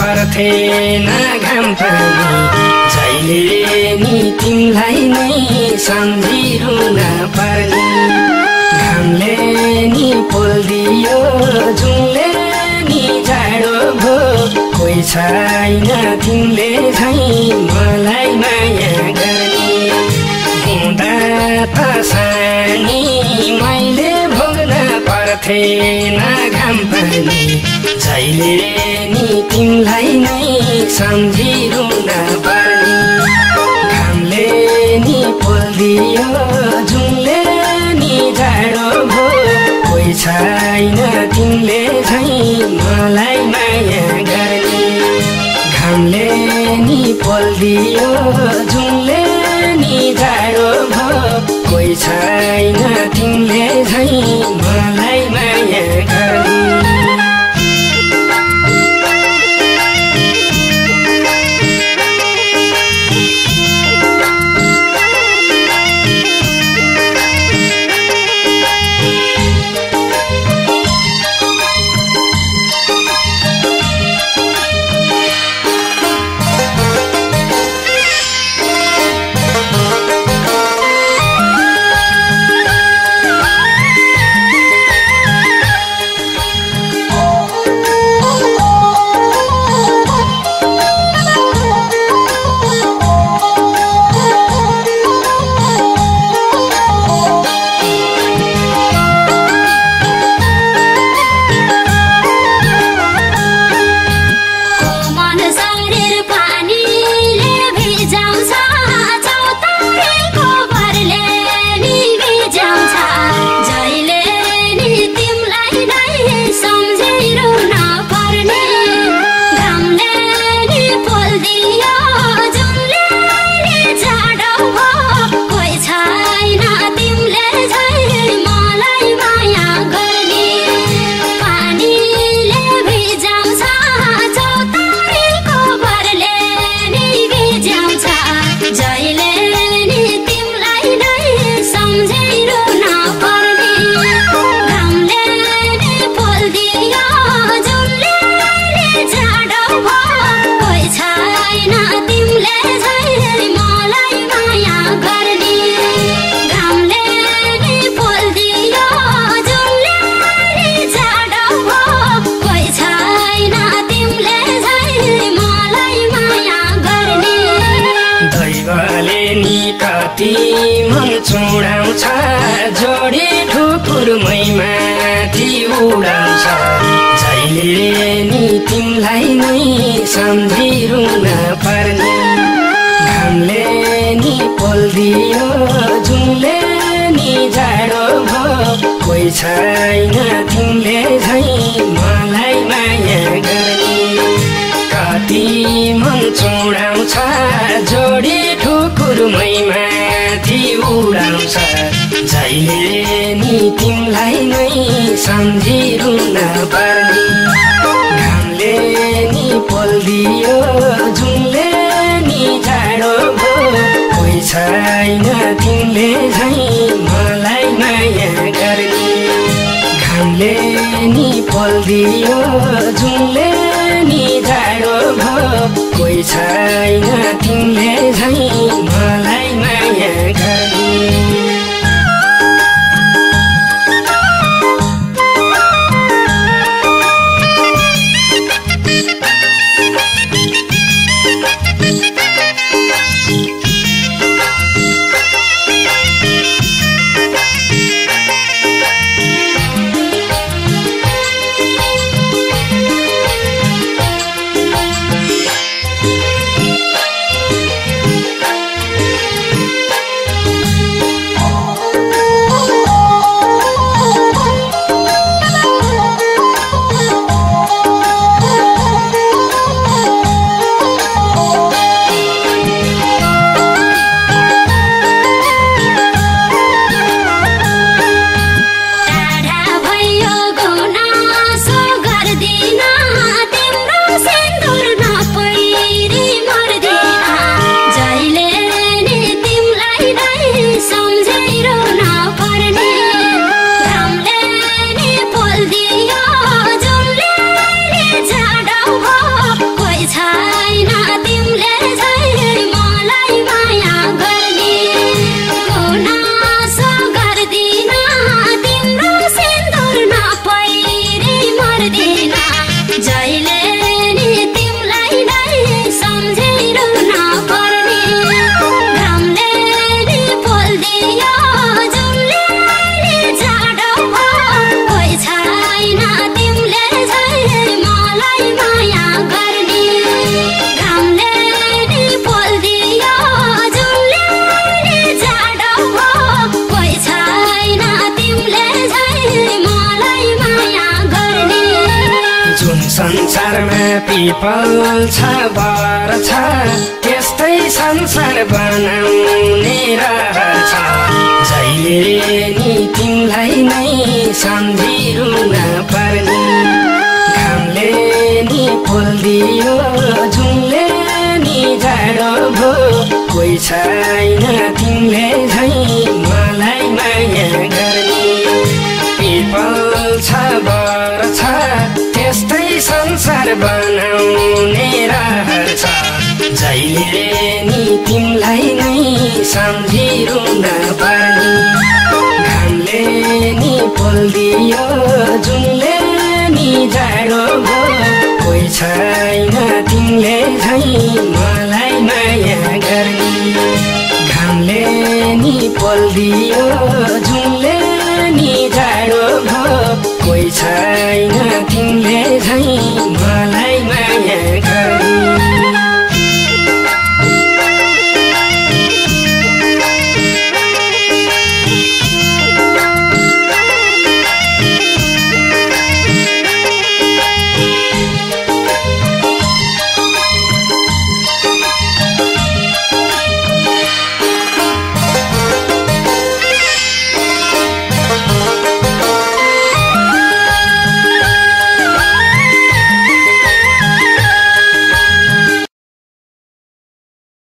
पर्थेन घाम पानी जहिले नि तिमीलाई नै सम्झिरुन पर्ने। घामले नि पोलिदियो जुनले नि जाडो भो कोही छैन तिमीले झै मलाई माया गर्ने। हुँदा त सानी मैले भोग्न पर्थेन घाम पानी जहिले नि तिमीलाई नै सम्झिरुन पर्ने घामले नि पोलिदियो जुनले नि जाडो भो। कोही छैन तिमीले झै मलाई माया गर्ने। घामले नि पोलिदियो जुनले नि जाडो भो। कोही छैन तिमीले झै उडाउँछ। जहिले नि तिमीलाई नै सम्झिरुन पर्ने। घामले नि पोलिदियो जुनले नि जाडो भयो। कोही छैन तिमीले झै मलाई माया नै सम्झिरुन पर्ने घामले नि पोलिदियो जुनले नि जाडो भयो। कोही छैन तिमीले झै मलाई माया गर्ने। घामले नि पोलिदियो जुनले नि जाडो भयो। कोही छैन तिमीले पिपल छ बर छ त्यस्तै संसार बनाउने रहछ जहिले नि तिमीलाई नै सम्झिरुन पर्ने घामले नि पोलिदियो जुनले नि जाडो भो कोही छैन तिमीले झै बनाउने रहछ जहिले नि तिमीलाई नै सम्झिरुन पर्ने। घामले नि पोलिदियो जुनले नि जाडो भो कोही छैन तिमीले झै मलाई माया गर्ने। घामले नि पोलिदियो जुनले छैन तिमीले झै मलाई मा